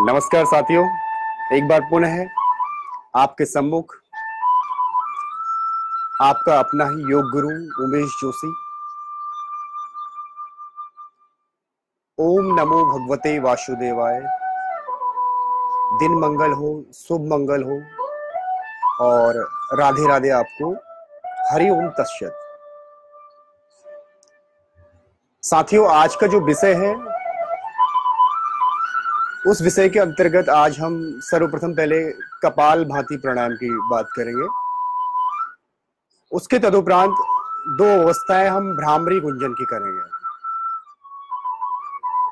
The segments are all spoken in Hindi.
नमस्कार साथियों, एक बार पुनः है आपके सम्मुख आपका अपना ही योग गुरु उमेश जोशी। ओम नमो भगवते वासुदेवाय। दिन मंगल हो, शुभ मंगल हो, और राधे राधे आपको हरि ओम तस्यत साथियों, आज का जो विषय है उस विषय के अंतर्गत आज हम सर्वप्रथम पहले कपाल भांति प्राणायाम की बात करेंगे। उसके तदुपरांत दो अवस्थाएँ हम भ्रामरी गुंजन की करेंगे।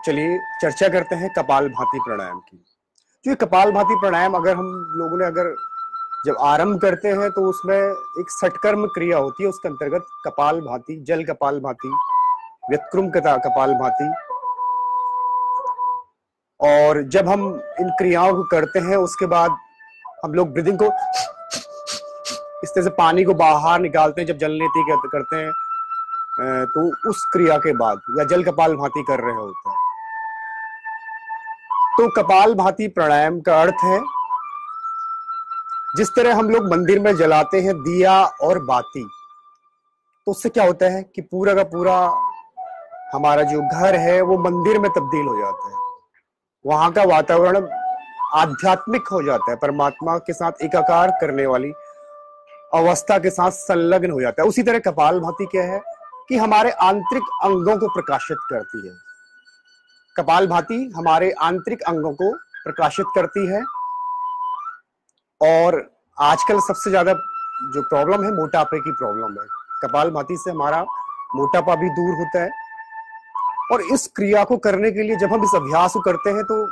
चलिए चर्चा करते हैं कपाल भांति प्राणायाम की। जो कपाल भांति प्राणायाम अगर हम लोगों ने अगर जब आरंभ करते हैं तो उसमें एक सटकर्म क्रिया होती है, उसके अंतर्गत कपाल भांति, जल कपाल भांति व्यत्क्रम कपाल भांति और जब हम इन क्रियाओं को करते हैं, उसके बाद हम लोग ब्रीदिंग को इस तरह से पानी को बाहर निकालते हैं, जब जल नीति करते हैं तो उस क्रिया के बाद, या जल कपाल भांति कर रहे होते हैं। तो कपाल भांति प्राणायाम का अर्थ है, जिस तरह हम लोग मंदिर में जलाते हैं दिया और बाती तो उससे क्या होता है कि पूरा का पूरा हमारा जो घर है, वो मंदिर में तब्दील हो जाता है। वहाँ का वातावरण आध्यात्मिक हो जाता है, परमात्मा के साथ एकाकार करने वाली अवस्था के साथ संलग्न हो जाता है। उसी तरह कपाल भाती क्या है कि हमारे आंतरिक अंगों को प्रकाशित करती है। कपाल भाती हमारे आंतरिक अंगों को प्रकाशित करती है और आजकल सबसे ज़्यादा जो प्रॉब्लम है, मोटापे की प्रॉब्लम है। कपाल भाती से हमारा मोटापा भी दूर होता है और इस क्रिया को करने के लिए जब हम इस अभ्यास को करते हैं तो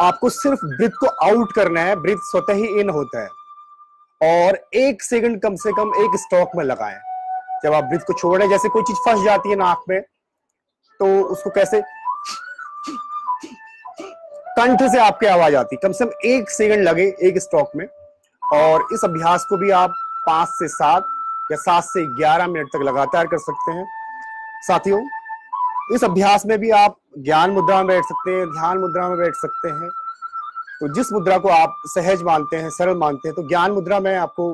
आपको सिर्फ़ ब्रिथ को आउट करना है ब्रिथ स्वतः ही इन होता है। और एक सेकंड कम से कम एक स्टॉक में लगाएँ। जब आप ब्रिथ को छोड़ जैसे कोई चीज़ फंस जाती है नाक में तो उसको कैसे कंठ से आपकी आवाज़ आती कम से कम एक सेकंड लगे एक स्टॉक में। और इस अभ्यास को भी आप पाँच से सात या सात से ग्यारह मिनट तक लगातार कर सकते हैं। साथियों इस अभ्यास में भी आप ज्ञान मुद्रा में बैठ सकते हैं, ध्यान मुद्रा में बैठ सकते हैं। तो जिस मुद्रा को आप सहज मानते हैं, सरल मानते हैं तो ज्ञान मुद्रा में आपको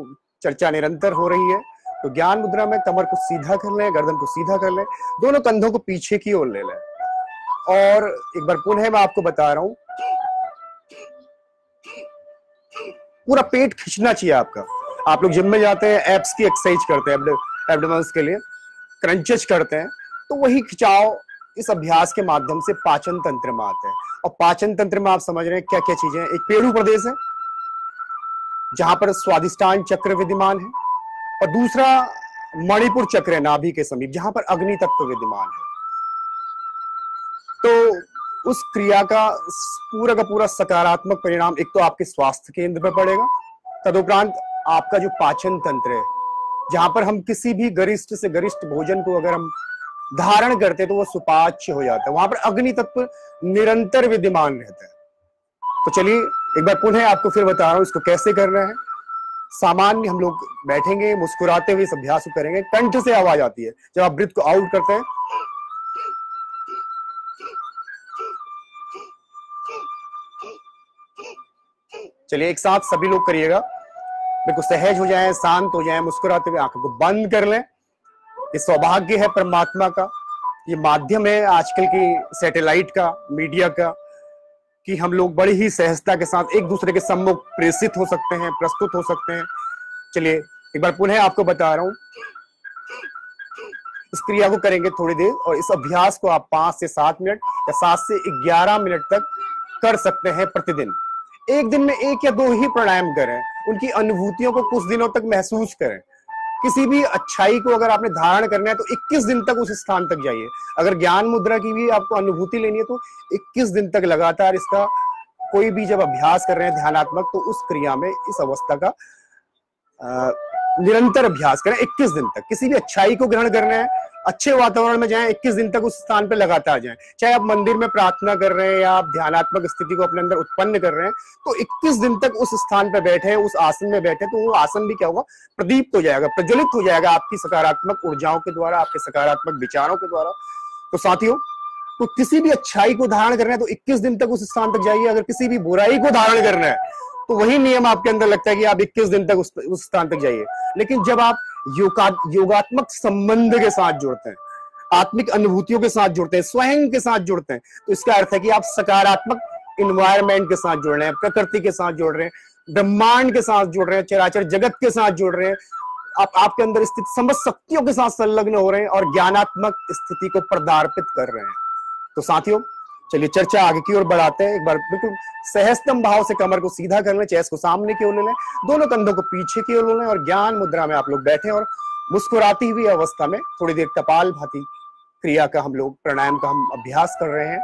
चर्चा निरंतर हो रही है। तो ज्ञान मुद्रा में कमर को सीधा कर लें, गर्दन को सीधा कर लें, दोनों कंधों को पीछे की ओर ले लें। और एक बार पुनः मैं आपको बता रहा हूँ, पूरा पेट खींचना चाहिए आपका। आप लोग जिम में जाते हैं एप्स की एक्सरसाइज करते हैं एब्डोमेंस के लिए क्रंचेस करते हैं तो वही खिंचाव इस अभ्यास के माध्यम से पाचन तंत्र में आते है। और पाचन तंत्र में आप समझ रहे हैं क्या क्या चीज़ें एक पेड़ू प्रदेश है, जहाँ पर स्वादिष्टान चक्र विद्यमान है, और दूसरा मणिपुर चक्र है, नाभि के समीप, जहाँ पर अग्नि तत्व विद्यमान है। तो उस क्रिया का पूरा का पूरा सकारात्मक परिणाम एक तो आपके स्वास्थ्य केंद्र पर पड़ेगा, तदुपरांत आपका जो पाचन तंत्र है, जहाँ पर हम किसी भी गरिष्ठ से गरिष्ठ भोजन को अगर हम धारण करते तो वो सुपाच्य हो जाता है। वहाँ पर अग्नि तत्व निरंतर विद्यमान रहता है। तो चलिए, एक बार पुनः आपको फिर बता रहा हूँ, इसको कैसे करना है। सामान्य हम लोग बैठेंगे, मुस्कुराते हुए अभ्यास करेंगे। कंठ से आवाज़ आती है, जब आप ब्रिथ को आउट करते हैं। चलिए, एक साथ सभी लोग करिएगा। बिल्कुल सहज हो जाए, शांत हो जाए, मुस्कुराते हुए आँखों को बंद कर लें। ये सौभाग्य है परमात्मा का, ये माध्यम है आजकल की सैटेलाइट का, मीडिया का, कि हम लोग बड़ी ही सहजता के साथ एक दूसरे के सम्मुख प्रेषित हो सकते हैं, प्रस्तुत हो सकते हैं। चलिए, एक बार पुनः आपको बता रहा हूँ। इस क्रिया को करेंगे थोड़ी देर और इस अभ्यास को आप पाँच से सात मिनट या सात से ग्यारह मिनट तक कर सकते हैं प्रतिदिन। एक दिन में एक या दो ही प्राणायाम करें, उनकी अनुभूतियों को कुछ दिनों तक महसूस करें। किसी भी अच्छाई को अगर आपने धारण करना है तो 21 दिन तक उस स्थान तक जाइए। अगर ज्ञान मुद्रा की भी आपको अनुभूति लेनी है तो 21 दिन तक लगातार इसका कोई भी जब अभ्यास कर रहे हैं ध्यानात्मक तो उस क्रिया में, इस अवस्था का निरंतर अभ्यास करें 21 दिन तक। किसी भी अच्छाई को ग्रहण करना है अच्छे वातावरण में जाएँ 21 दिन तक उस स्थान पर लगातार जाएँ। चाहे आप मंदिर में प्रार्थना कर रहे हैं या आप ध्यानात्मक स्थिति को अपने अंदर उत्पन्न कर रहे हैं तो 21 दिन तक उस स्थान पर बैठे उस आसन में बैठे तो वो आसन भी क्या होगा? प्रदीप्त हो जाएगा प्रज्वलित हो जाएगा आपकी सकारात्मक ऊर्जाओं के द्वारा आपके सकारात्मक विचारों के द्वारा। तो साथियों तो किसी भी अच्छाई को धारण करना है तो 21 दिन तक उस स्थान तक जाइए। अगर किसी भी बुराई को धारण करना है तो वही नियम आपके अंदर लगता है कि आप 21 दिन तक उस, उस स्थान तक जाइए। लेकिन जब आप योगा, योगात्मक संबंध के साथ जुड़ते हैं, आत्मिक अनुभूतियों के साथ जुड़ते हैं, स्वयं के साथ जुड़ते हैं। तो इसका अर्थ है कि आप सकारात्मक इन्वायरमेंट के साथ जुड़ रहे हैं, प्रकृति के साथ जुड़ रहे हैं, ब्रह्मांड के साथ जुड़ रहे हैं, चराचर जगत के साथ जुड़ रहे हैं। आप, आपके अंदर स्थित समझ शक्तियों के साथ संलग्न हो रहे हैं और ज्ञानात्मक स्थिति को प्रदार्पित कर रहे हैं। तो साथियों चलिए चर्चा आगे की ओर बढ़ाते हैं। एक बार बिल्कुल सहस्तम भाव से कमर को सीधा कर लें चेस को सामने की ओर ले लें, दोनों कंधों को पीछे की ओर ले लें और ज्ञान मुद्रा में आप लोग बैठे और मुस्कुराती हुई अवस्था में थोड़ी देर कपाल भाती क्रिया का हम लोग, प्राणायाम का हम अभ्यास कर रहे हैं।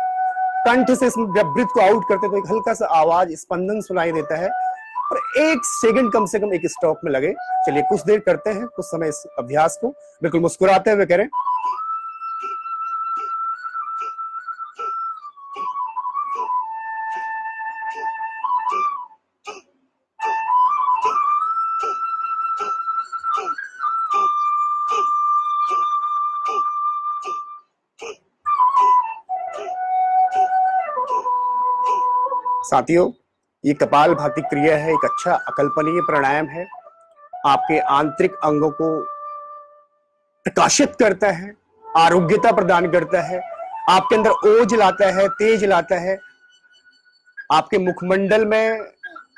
कंठ से जब ब्रिथ को आउट करते तो एक हल्का सा आवाज़, स्पंदन सुनाई देता है और एक सेकंड कम से कम एक स्टॉक में लगे। चलिए कुछ देर करते हैं, कुछ समय इस अभ्यास को बिल्कुल मुस्कुराते हुए करें साथियों, ये कपाल भाती क्रिया है, एक अच्छा अकल्पनीय प्राणायाम है। आपके आंतरिक अंगों को प्रकाशित करता है, आरोग्यता प्रदान करता है, आपके अंदर ओज लाता है, तेज लाता है। आपके मुखमंडल में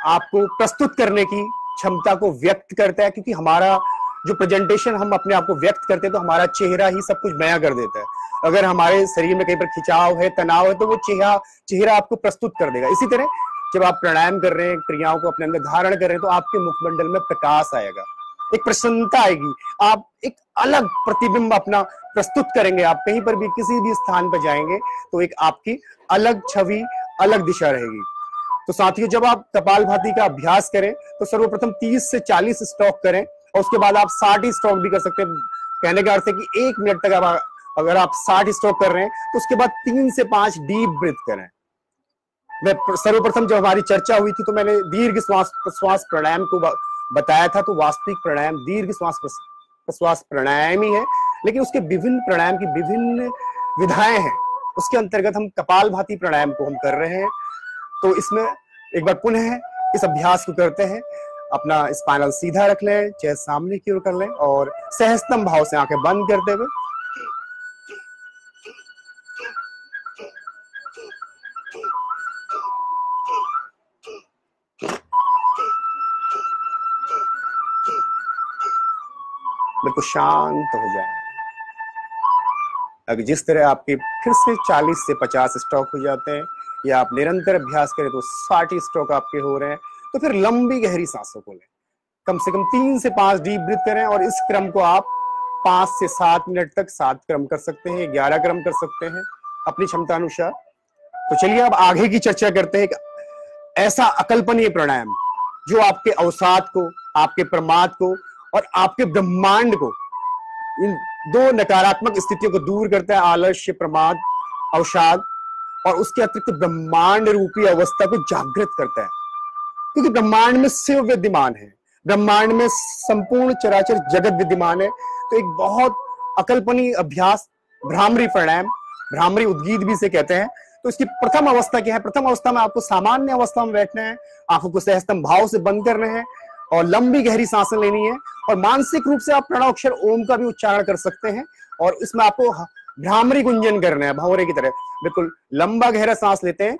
आपको प्रस्तुत करने की क्षमता को व्यक्त करता है, क्योंकि हमारा जो प्रेजेंटेशन हम अपने आप को व्यक्त करते हैं तो हमारा चेहरा ही सब कुछ बयां कर देता है। अगर हमारे शरीर में कहीं पर खिंचाव है, तनाव है तो वो चेहरा चेहरा आपको प्रस्तुत कर देगा। इसी तरह जब आप प्राणायाम कर रहे हैं, क्रियाओं को अपने अंदर धारण कर रहे हैं तो आपके मुखमंडल में प्रकाश आएगा। एक प्रसन्नता आएगी। आप एक अलग प्रतिबिंब अपना प्रस्तुत करेंगे। आप कहीं पर भी किसी भी स्थान पर जाएँगे तो एक आपकी अलग छवि, अलग दिशा रहेगी। तो साथियों, जब आप कपाल भाती का अभ्यास करें तो सर्वप्रथम 30 से 40 स्ट्रोक करें, और उसके बाद आप 60 स्ट्रोक भी कर सकते हैं। कहने का अर्थ है कि एक मिनट तक आप अगर आप 60 स्ट्रोक कर रहे हैं तो उसके बाद तीन से पाँच डीप ब्रिथ करें। मैं सर्वप्रथम जब हमारी चर्चा हुई थी तो मैंने दीर्घ श्वास प्रश्वास प्राणायाम को बताया था तो वास्तविक प्राणायाम, दीर्घ श्वास प्रश्वास प्राणायाम ही है। लेकिन उसके विभिन्न प्राणायाम की विभिन्न विधाएँ हैं। उसके अंतर्गत हम कपाल भाती प्राणायाम को हम कर रहे हैं। तो इसमें एक बार पुनः इस अभ्यास को करते हैं। अपना स्पाइनल सीधा रख लें चाहे सामने की ओर कर लें और सहस्तम भाव से आँखें बंद करते हुए बिल्कुल शांत हो जाए। अगर जिस तरह आपके फिर से 40 से 50 स्टॉक हो जाते हैं, या आप निरंतर अभ्यास करें तो 60 स्टॉक आपके हो रहे हैं तो फिर लंबी गहरी सांसों को लें। कम से कम तीन से पाँच डीप ब्रीथ करें और इस क्रम को आप पाँच से सात मिनट तक सात क्रम कर सकते हैं, ग्यारह क्रम कर सकते हैं, अपनी क्षमता अनुसार। तो चलिए अब आगे की चर्चा करते हैं ऐसा अकल्पनीय प्राणायाम, जो आपके अवसाद को, आपके प्रमाद को और आपके ब्रह्मांड को, इन दो नकारात्मक स्थितियों को दूर करता है आलस्य, प्रमाद, अवसाद, और उसके अतिरिक्त ब्रह्मांड रूपी अवस्था को जागृत करता है। क्योंकि ब्रह्मांड में शिव विद्यमान है, ब्रह्मांड में संपूर्ण चराचर जगत विद्यमान है तो एक बहुत अकल्पनीय अभ्यास, भ्रामरी प्राणायाम, भ्रामरी उद्गीत भी से कहते हैं। तो इसकी प्रथम अवस्था क्या है? प्रथम अवस्था में आपको सामान्य अवस्था में बैठना है, आँखों को सहस्तम भाव से बंद करने हैं और लंबी गहरी साँसें लेनी है और मानसिक रूप से आप प्रणव अक्षर ओम का भी उच्चारण कर सकते हैं और इसमें आपको भ्रामरी गुंजन करना है, भवरे की तरह। बिल्कुल लंबा गहरा सांस लेते हैं।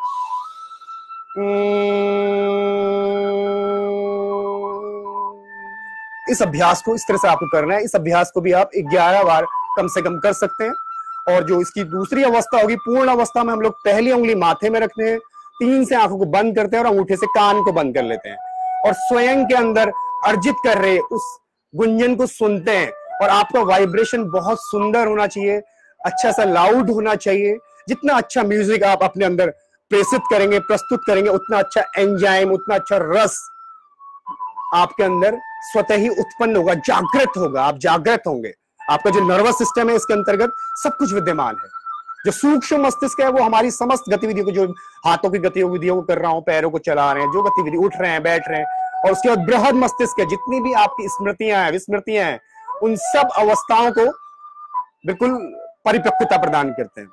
इस अभ्यास को इस तरह से आपको करना है। इस अभ्यास को भी आप 11 बार कम से कम कर सकते हैं। और जो इसकी दूसरी अवस्था होगी, पूर्ण अवस्था में हम लोग पहली उंगली माथे में रखते हैं, तीन से आँखों को बंद करते हैं और अंगूठे से कान को बंद कर लेते हैं। और स्वयं के अंदर अर्जित कर रहे उस गुंजन को सुनते हैं। और आपका वाइब्रेशन बहुत सुंदर होना चाहिए अच्छा सा लाउड होना चाहिए। जितना अच्छा म्यूज़िक आप अपने अंदर प्रेषित करेंगे, प्रस्तुत करेंगे, उतना अच्छा एंजाइम उतना अच्छा रस आपके अंदर स्वतः ही उत्पन्न होगा, जागृत होगा। आप जागृत होंगे। आपका जो नर्वस सिस्टम है, इसके अंतर्गत सब कुछ विद्यमान है। जो सूक्ष्म मस्तिष्क है, वो हमारी समस्त गतिविधियों को जो हाथों की गतिविधियों को कर रहा हूँ, पैरों को चला रहे हैं, जो गतिविधि उठ रहे हैं, बैठ रहे हैं, और उसके बाद बृहद मस्तिष्क है, जितनी भी आपकी स्मृतियाँ हैं, विस्मृतियाँ हैं, उन सब अवस्थाओं को बिल्कुल परिपक्वता प्रदान करते हैं।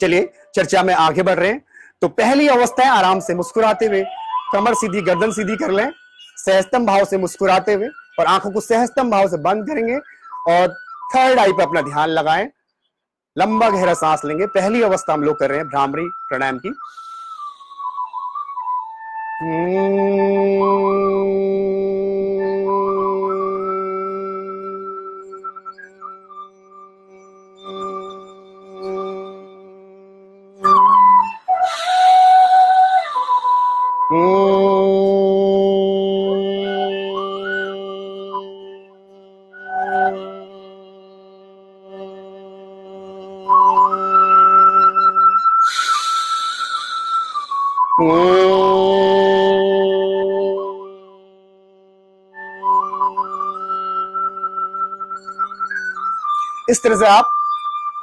चलिए, चर्चा में आगे बढ़ रहे हैं। तो पहली अवस्था है, आराम से मुस्कुराते हुए, कमर सीधी, गर्दन सीधी कर लें सहस्तम भाव से मुस्कुराते हुए, और आँखों को सहस्तम भाव से बंद करेंगे, और थर्ड आई पर अपना ध्यान लगाएँ। लंबा गहरा सांस लेंगे। पहली अवस्था हम लोग कर रहे हैं भ्रामरी प्राणायाम की। इस तरह से आप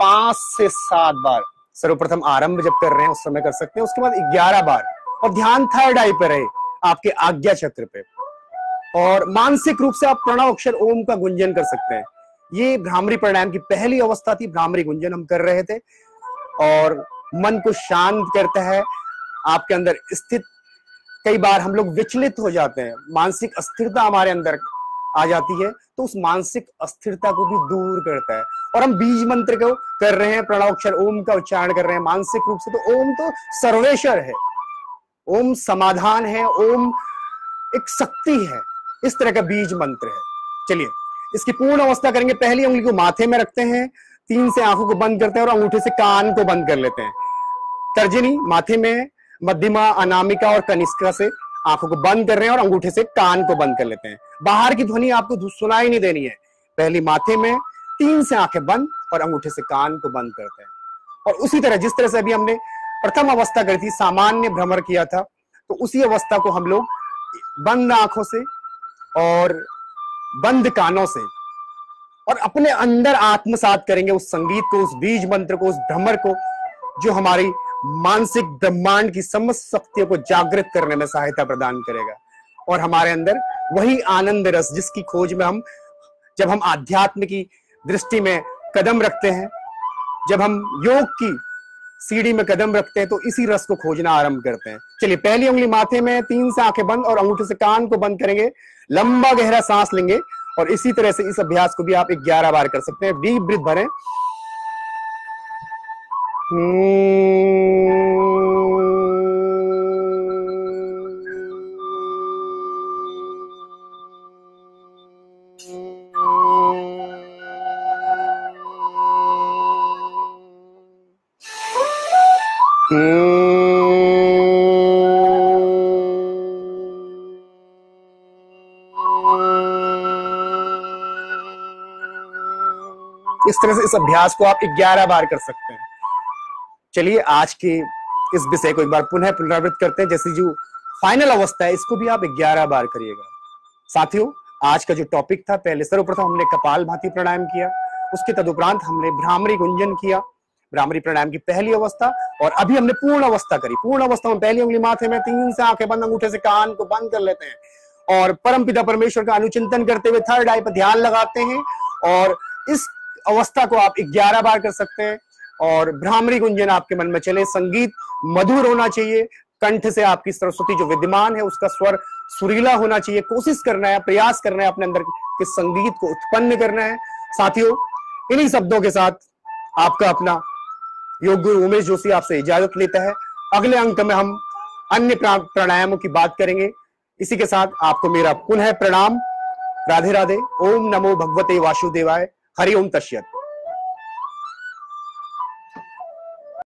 पाँच से सात बार सर्वप्रथम आरंभ जब कर रहे हैं, उस समय कर सकते हैं। उसके बाद ग्यारह बार, और ध्यान थर्ड आई पे रहे आपके आज्ञा चक्र पे। और मानसिक रूप से आप प्रणव अक्षर ओम का गुंजन कर सकते हैं। ये भ्रामरी प्राणायाम की पहली अवस्था थी, भ्रामरी गुंजन हम कर रहे थे। और मन को शांत करता है आपके अंदर स्थित, कई बार हम लोग विचलित हो जाते हैं। मानसिक अस्थिरता हमारे अंदर आ जाती है तो उस मानसिक अस्थिरता को भी दूर करता है। और हम बीज मंत्र को कर रहे हैं, प्रणव अक्षर ओम का उच्चारण कर रहे हैं मानसिक रूप से तो ओम तो सर्वेश्वर है। ओम समाधान है, ओम एक शक्ति है। इस तरह का बीज मंत्र है। चलिए, इसकी पूर्ण अवस्था करेंगे। पहली उंगली को माथे में रखते हैं, तीन से आँखों को बंद करते हैं और अंगूठे से कान को बंद कर लेते हैं। तर्जनी, माथे में मध्यमा, अनामिका और कनिष्का से आँखों को बंद कर रहे हैं और अंगूठे से कान को बंद कर लेते हैं। बाहर की ध्वनि आपको सुनाई नहीं देनी है। पहली माथे में तीन से आँखें बंद और अंगूठे से कान को बंद करते हैं। और उसी तरह, जिस तरह से अभी हमने प्रथम अवस्था करी थी, सामान्य भ्रमर किया था तो उसी अवस्था को हम लोग बंद आँखों से और बंद कानों से और अपने अंदर आत्मसात करेंगे उस संगीत को, उस बीज मंत्र को, उस भ्रमर को, जो हमारी मानसिक ब्रह्मांड की समस्त शक्तियों को जागृत करने में सहायता प्रदान करेगा। और हमारे अंदर वही आनंद रस जिसकी खोज में हम, जब हम आध्यात्म की दृष्टि में कदम रखते हैं, जब हम योग की सीढ़ी में कदम रखते हैं तो इसी रस को खोजना आरंभ करते हैं। चलिए, पहली उंगली माथे में, तीन से आँखें बंद और अंगूठे से कान को बंद करेंगे। लंबा गहरा सांस लेंगे और इसी तरह से इस अभ्यास को भी आप ग्यारह बार कर सकते हैं। डीप ब्रिथ भरें। इस तरह से इस अभ्यास को आप 11 बार कर सकते हैं। चलिए, आज के इस विषय को एक बार पुनः पुनरावृत्त करते हैं। जैसे जो फाइनल अवस्था है, इसको भी आप 11 बार करिएगा। साथियों, आज का जो टॉपिक था, पहले सर्वप्रथम हमने कपाल भाती प्राणायाम किया, उसके तदुपरांत हमने भ्रामरी गुंजन किया, भ्रामरी प्राणायाम की पहली अवस्था, और अभी हमने पूर्ण अवस्था करी। पूर्ण अवस्था में पहली उंगली माथे में, तीन से आँखें बंद, अंगूठे से कान को बंद कर लेते हैं। और परम पिता परमेश्वर का अनुचिंतन करते हुए थर्ड आई पर ध्यान लगाते हैं, और इस अवस्था को आप ग्यारह बार कर सकते हैं। और भ्रामरी गुंजन आपके मन में चले। संगीत मधुर होना चाहिए। कंठ से आपकी सरस्वती जो विद्यमान है, उसका स्वर सुरीला होना चाहिए। कोशिश करना है, प्रयास करना है अपने अंदर के संगीत को उत्पन्न करना है। साथियों, इन्हीं शब्दों के साथ आपका अपना योग गुरु उमेश जोशी आपसे इजाज़त लेता है। अगले अंक में हम अन्य प्राणायामों की बात करेंगे। इसी के साथ आपको मेरा पुनः प्रणाम। राधे राधे। ओम नमो भगवते वासुदेवाय। हरि ओम तश्यत